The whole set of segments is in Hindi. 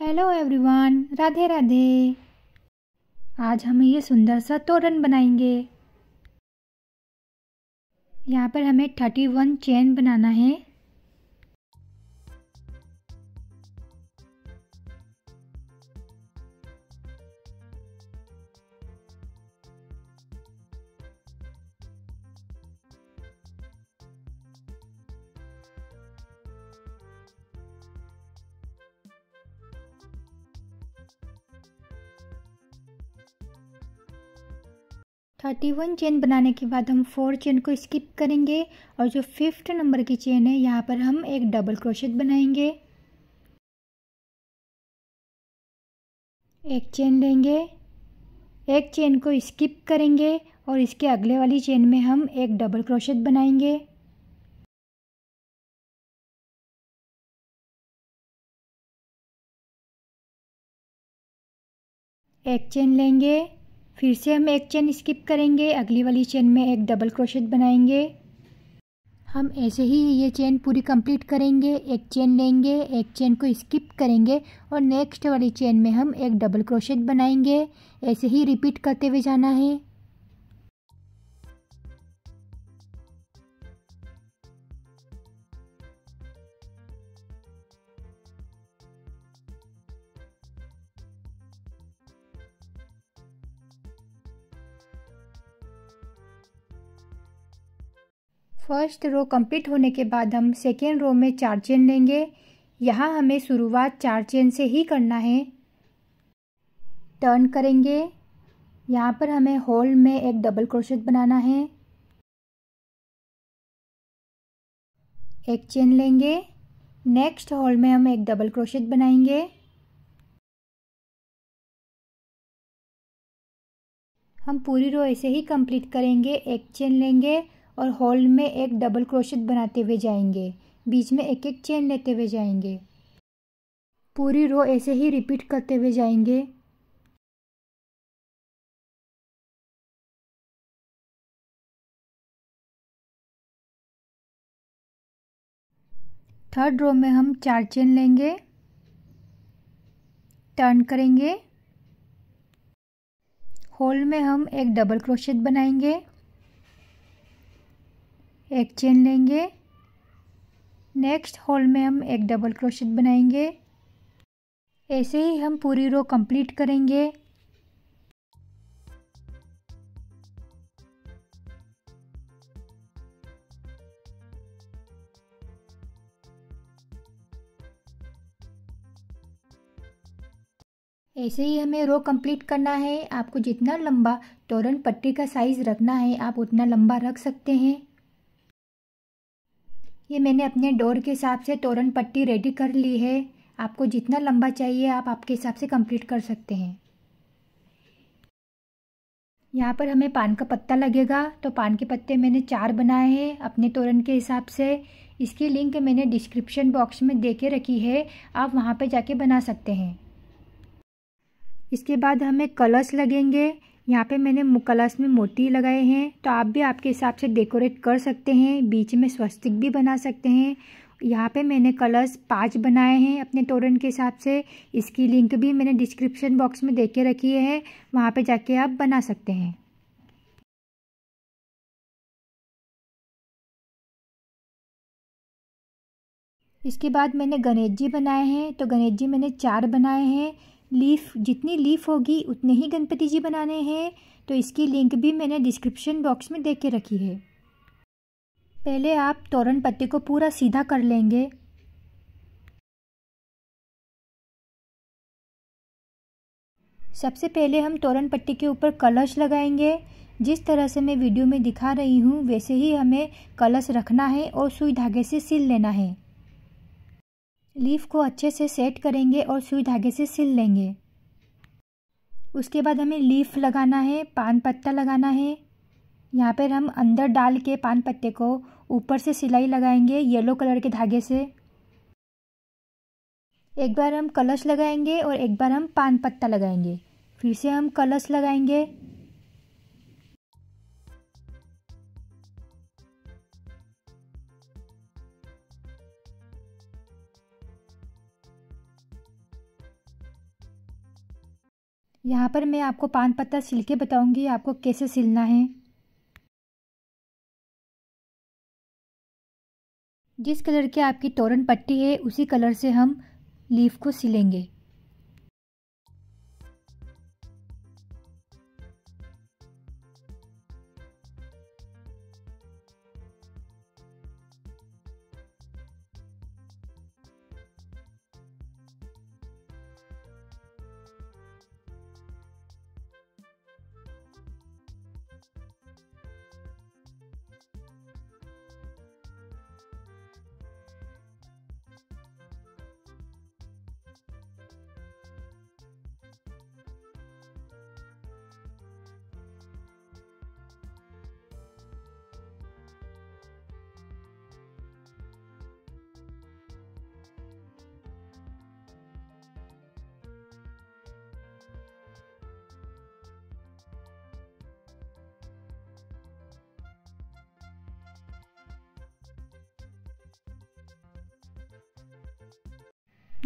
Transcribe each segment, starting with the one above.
हेलो एवरीवन राधे राधे आज हम ये सुंदर सा तोरण बनाएँगे। यहाँ पर हमें थर्टी वन चेन बनाना है। थर्टी वन चेन बनाने के बाद हम फोर चेन को स्किप करेंगे और जो फिफ्थ नंबर की चेन है, यहाँ पर हम एक डबल क्रोशेट बनाएँगे। एक चेन लेंगे, एक चेन को स्किप करेंगे और इसके अगले वाली चेन में हम एक डबल क्रोशेट बनाएँगे। एक चेन लेंगे फिर से हम एक चेन स्किप करेंगे। अगली वाली चेन में एक डबल क्रोशेट बनाएँगे। हम ऐसे ही ये चेन पूरी कंप्लीट करेंगे। एक चेन लेंगे, एक चेन को स्किप करेंगे और नेक्स्ट वाली चेन में हम एक डबल क्रोशेट बनाएँगे। ऐसे ही रिपीट करते हुए जाना है। फ़र्स्ट रो कंप्लीट होने के बाद हम सेकेंड रो में चार चेन लेंगे। यहाँ हमें शुरुआत चार चेन से ही करना है। टर्न करेंगे। यहाँ पर हमें होल में एक डबल क्रोशेट बनाना है। एक चेन लेंगे। नेक्स्ट होल में हम एक डबल क्रोशेट बनाएँगे। हम पूरी रो ऐसे ही कंप्लीट करेंगे। एक चेन लेंगे। और होल में एक डबल क्रोशेट बनाते हुए जाएँगे। बीच में एक एक चेन लेते हुए जाएँगे। पूरी रो ऐसे ही रिपीट करते हुए जाएँगे। थर्ड रो में हम चार चेन लेंगे। टर्न करेंगे। होल में हम एक डबल क्रोशेट बनाएँगे। एक चेन लेंगे। नेक्स्ट होल में हम एक डबल क्रोशेट बनाएँगे। ऐसे ही हम पूरी रो कंप्लीट करेंगे। ऐसे ही हमें रो कंप्लीट करना है। आपको जितना लंबा तोरण पट्टी का साइज़ रखना है, आप उतना लंबा रख सकते हैं। ये मैंने अपने डोर के हिसाब से तोरण पट्टी रेडी कर ली है। आपको जितना लंबा चाहिए, आप आपके हिसाब से कंप्लीट कर सकते हैं। यहाँ पर हमें पान का पत्ता लगेगा। तो पान के पत्ते मैंने चार बनाए हैं अपने तोरण के हिसाब से। इसकी लिंक मैंने डिस्क्रिप्शन बॉक्स में दे के रखी है। आप वहाँ पे जाके बना सकते हैं। इसके बाद हमें कलर्स लगेंगे। यहाँ पे मैंने मुकलस में मोती लगाए हैं। तो आप भी आपके हिसाब से डेकोरेट कर सकते हैं, बीच में स्वस्तिक भी बना सकते हैं। यहाँ पे मैंने कलर्स पाँच बनाए हैं अपने तोरण के हिसाब से। इसकी लिंक भी मैंने डिस्क्रिप्शन बॉक्स में दे के रखी है। वहाँ पे जाके आप बना सकते हैं। इसके बाद मैंने गणेश जी बनाए हैं। तो गणेश जी मैंने चार बनाए हैं। लीफ, जितनी लीफ होगी, उतने ही गणपति जी बनाने हैं। तो इसकी लिंक भी मैंने डिस्क्रिप्शन बॉक्स में दे के रखी है। पहले आप तोरण पत्ते को पूरा सीधा कर लेंगे। सबसे पहले हम तोरण पट्टी के ऊपर कलश लगाएँगे। जिस तरह से मैं वीडियो में दिखा रही हूँ, वैसे ही हमें कलश रखना है और सुई धागे से सिल लेना है। लीफ को अच्छे से सेट करेंगे और सुई धागे से सिल लेंगे। उसके बाद हमें लीफ लगाना है, पान पत्ता लगाना है। यहाँ पर हम अंदर डाल के पान पत्ते को ऊपर से सिलाई लगाएँगे येलो कलर के धागे से। एक बार हम कलश लगाएँगे और एक बार हम पान पत्ता लगाएँगे। फिर से हम कलश लगाएँगे। यहाँ पर मैं आपको पान पत्ता सिल के बताऊँगी, आपको कैसे सिलना है। जिस कलर की आपकी तोरण पट्टी है, उसी कलर से हम लीफ को सिलेंगे।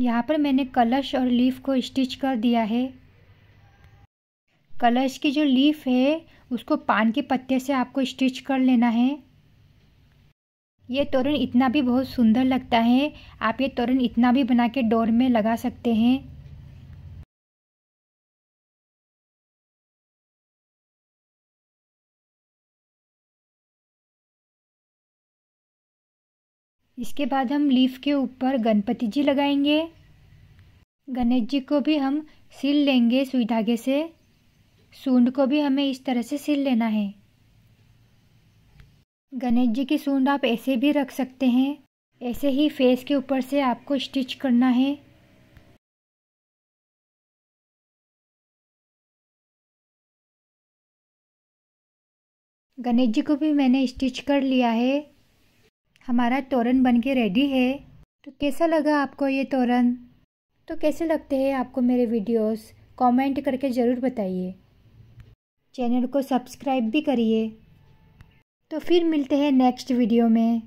यहाँ पर मैंने कलश और लीफ को स्टिच कर दिया है। कलश की जो लीफ है, उसको पान के पत्ते से आपको स्टिच कर लेना है। ये तोरण इतना भी बहुत सुंदर लगता है, आप ये तोरण इतना भी बना के डोर में लगा सकते हैं। इसके बाद हम लीफ के ऊपर गणपति जी लगाएँगे। गणेश जी को भी हम सिल लेंगे सुई धागे से। सूंड को भी हमें इस तरह से सिल लेना है। गणेश जी की सूंड आप ऐसे भी रख सकते हैं। ऐसे ही फेस के ऊपर से आपको स्टिच करना है। गणेश जी को भी मैंने स्टिच कर लिया है। हमारा तोरण बन के रेडी है। तो कैसा लगा आपको ये तोरण? तो कैसे लगते हैं आपको मेरे वीडियोस कमेंट करके ज़रूर बताइए। चैनल को सब्सक्राइब भी करिए। तो फिर मिलते हैं नेक्स्ट वीडियो में।